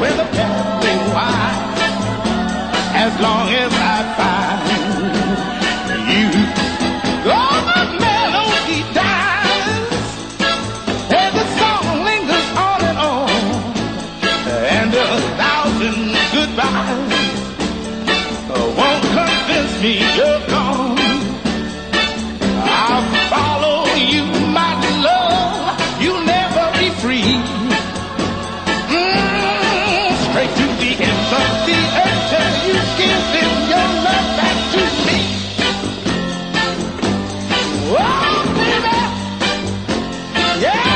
with a peppering wine as long as I find you. Oh, the melody dies and the song lingers on and on and a thousand goodbyes won't convince me. Yeah!